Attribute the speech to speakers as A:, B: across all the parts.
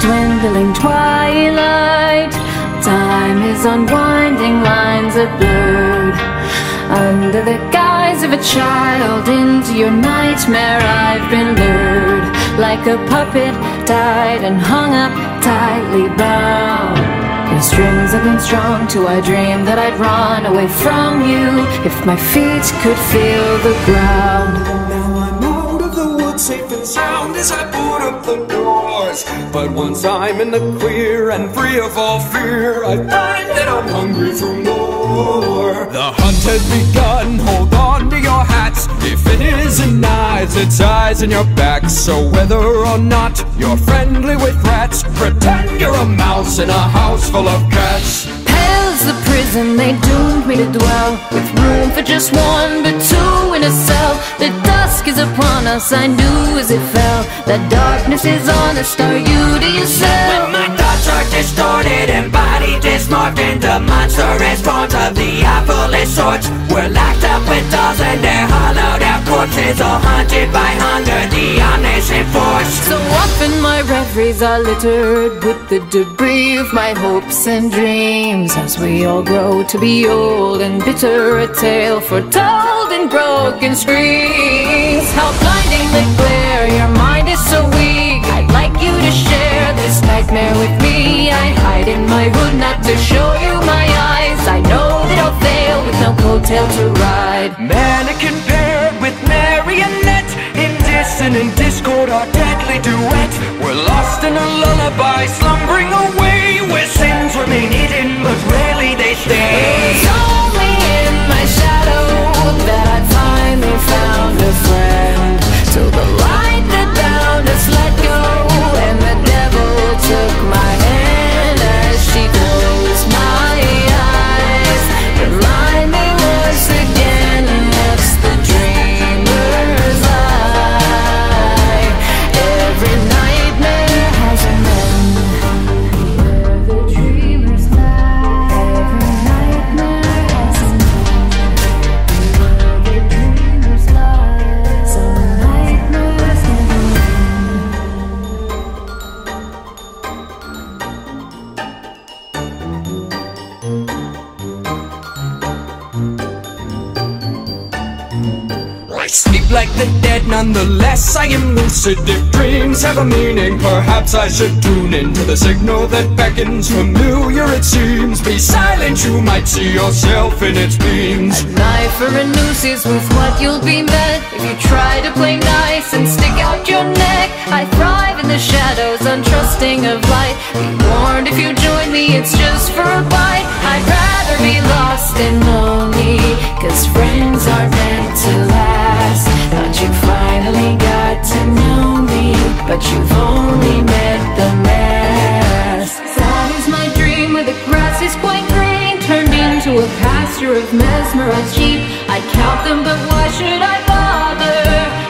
A: dwindling twilight. Time is unwinding, lines are blurred. Under the guise of a child, into your nightmare I've been lured. Like a puppet, tied and hung up, tightly bound. Your strings have been strung to I dream that I'd run away from you if my feet could feel the ground.
B: Safe and sound as I boot up the doors. But once I'm in the clear and free of all fear, I find that I'm hungry for more. The hunt has begun, hold on to your hats. If it isn't eyes, it's eyes in your back. So whether or not you're friendly with rats, pretend you're a mouse in a house full of cats.
A: Hell's the prison they doomed me to dwell With room for just one but two in a cell. The dusk is upon us, I knew as it fell. That darkness is honest, are you to yourself.
C: When my thoughts are distorted and body dismorphed into monstrous forms of the awfulest sorts We're locked up with dolls and their hollowed out. Corpses All haunted by hunger, the omniscient force.
A: So often my reveries are littered with the debris of my hopes and dreams. As we all grow to be old and bitter, a tale foretold in broken screams How blindingly clear, your mind is so weak. I'd like you to share this nightmare with me. I hide in my hood not to show you my eyes. I know that I'll fail with no coattail to ride.
B: Mannequin paired with marionette. In dissonant discord, our deadly duet. We're lost in a lullaby, slumbering like the dead, nonetheless I am lucid. If dreams have a meaning, perhaps I should tune into the signal that beckons Familiar it seems, be silent, you might see yourself in its beams.
A: Knife or a noose is with what you'll be met. If you try to play nice and stick out your neck I thrive in the shadows, untrusting of light. Be warned if you join me, it's just for but you've only met the mass That is my dream where the grass is quite green Turned into a pasture of mesmerized sheep. I count them but why should I bother?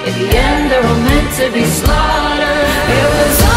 A: In the end they're all meant to be slaughtered. It was